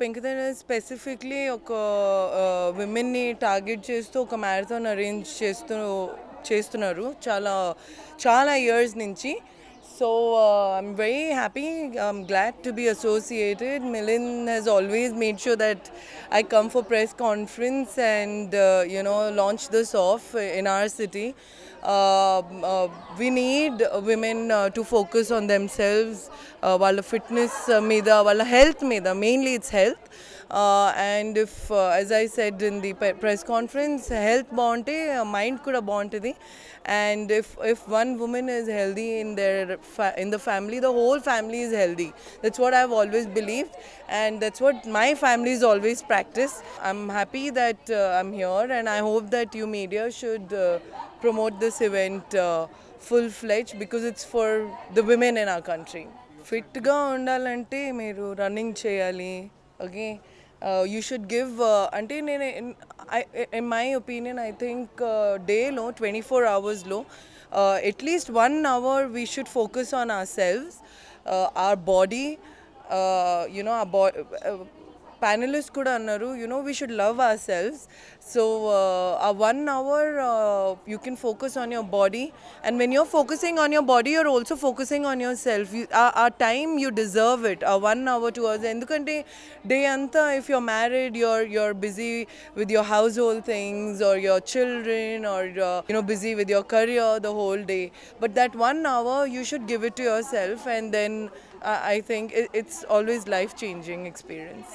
పెంకుతెర specifically ఒక విమెన్ని target చేస్తూ ఒక మ్యారథాన్ అరేంజ్ చేస్తూ చేస్తున్నారు. చాలా చాలా ఇయర్స్ నుంచి. So uh, I'm very happy. I'm glad to be associated. Milind has always made sure that I come for press conference and uh, you know launch this off in our city. Uh, uh we need women uh, to focus on themselves. Uh, while fitness uh, meda, while health meda. Mainly it's health. And if as I said in the press conference health బాగుంటే mind కూడా బాగుంటుంది and if if one women is healthy in there in the family the whole family is healthy that's what I have always believed and that's what my family is always practice I'm happy that I'm here and I hope that you media should promote this event uh, full fledged because it's for the women in our country. ఫిట్గా ఉండాలంటే మీరు running చేయాలి okay you should give అంటే నేను in my opinion I think డేలో twenty four అవర్స్లో at least one hour we should focus on ourselves are body you know ఆ బా panelists kuda annaru you know we should love ourselves so uh, a one hour uh, you can focus on your body and when you're focusing on your body you're also focusing on yourself you, our, our time you deserve it a one hour two hours ఎందుకంటే day అంతా if you're married you're you're busy with your household things or your children or you're, you know busy with your career the whole day but that one hour you should give it to yourself and then uh, I think it, it's always life changing experience